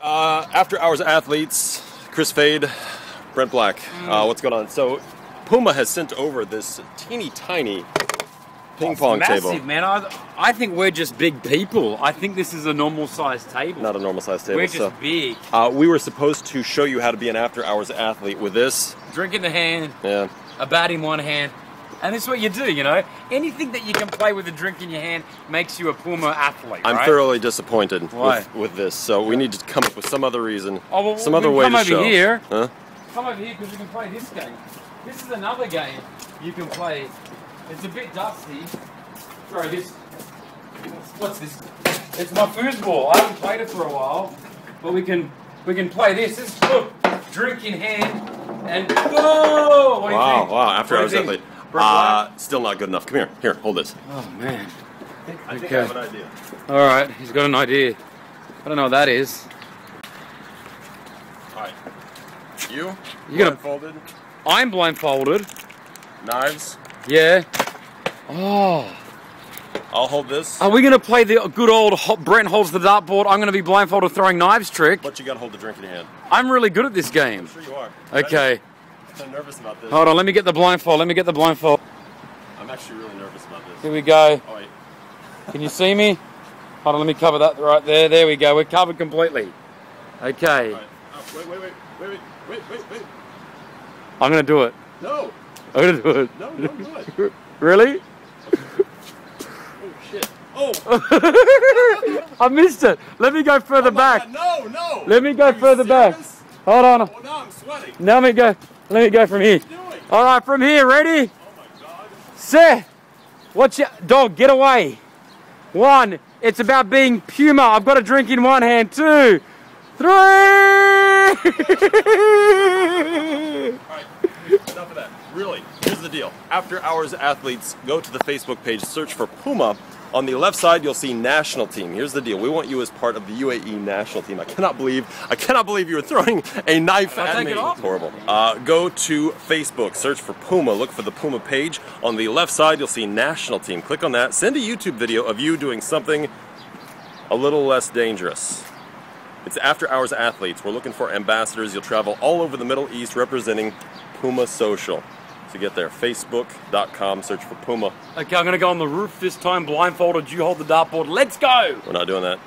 Uh, after hours athletes, Kris Fade, Brent Black. Uh, what's going on? So, Puma has sent over this teeny tiny ping pong Massive, table. man. I, I think we're just big people. I think this is a normal sized table. Not a normal size table. we're just so, big. uh, we were supposed to show you how to be an after hours athlete with this. Drink in the hand, Yeah. a bat in one hand. And this is what you do, you know? Anything that you can play with a drink in your hand makes you a Puma athlete. I'm right? thoroughly disappointed with, with this, so we need to come up with some other reason, Oh, well, some other way come to over show. here. Huh? Come over here because we can play this game. This is another game you can play. It's a bit dusty. Sorry, this. What's this? It's my foosball. I haven't played it for a while, but we can we can play this. This look, drink in hand, and whoa! What do you Wow, think? wow, after What hours do you think? athlete. Brett Uh, still not good enough. Come here, here, hold this. Oh man. I think Okay. I have an idea. All right, he's got an idea. I don't know what that is. All right. You? You gonna- blindfolded, I'm blindfolded. knives. Yeah. Oh. I'll hold this, Are we going to play the good old ho- Brent holds the dartboard? I'm going to be blindfolded throwing knives trick. but you gotta hold the drink in your hand. I'm really good at this game. Sure you are. Okay. I'm nervous about this. Hold on, let me get the blindfold. Let me get the blindfold. I'm actually really nervous about this. Here we go. Oh wait. Can you see me? Hold on, let me cover that right there. There we go. We're covered completely. Okay. Right. Oh, wait, wait, wait, wait, wait, wait, wait, wait. I'm going to do it. No, I'm going to do it. no, don't do it. Really? Oh shit. Oh. I missed it. Let me go further oh back. God, No, no. Let me go further back. Hold on. Oh, now I'm sweating. Now let me go. Let me go from here. All right, from here. Ready? Oh my. Seth, watch your dog, get away. One, it's about being Puma. I've got a drink in one hand. Two, three. All right, enough of that. Really, here's the deal. After Hours Athletes, go to the Facebook page, search for Puma. On the left side, you'll see national team. Here's the deal. We want you as part of the UAE national team. I cannot believe, I cannot believe you were throwing a knife at me. it off. Horrible. Uh, go to Facebook, search for Puma, look for the Puma page. On the left side, you'll see national team. Click on that. Send a YouTube video of you doing something a little less dangerous. It's After Hours Athletes. We're looking for ambassadors. You'll travel all over the Middle East representing Puma Social. To get there, facebook.com, search for Puma. okay, I'm gonna go on the roof this time, blindfolded. You hold the dartboard. Let's go. We're not doing that.